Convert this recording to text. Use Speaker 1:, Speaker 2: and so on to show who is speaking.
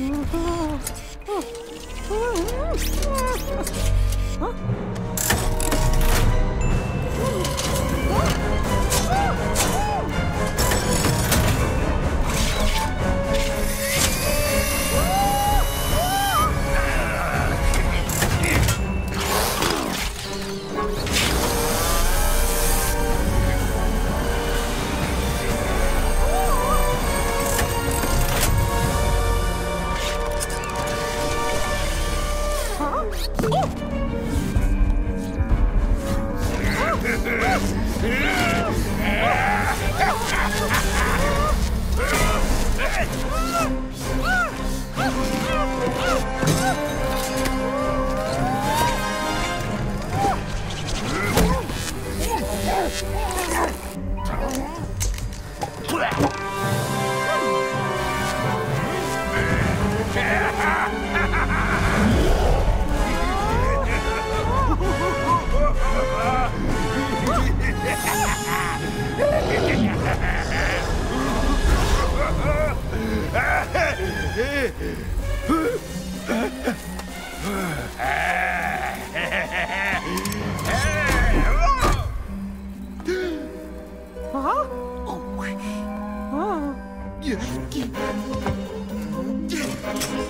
Speaker 1: 嗯嗯嗯嗯，嗯。
Speaker 2: Yeah!
Speaker 3: Huh? Oh. Oh.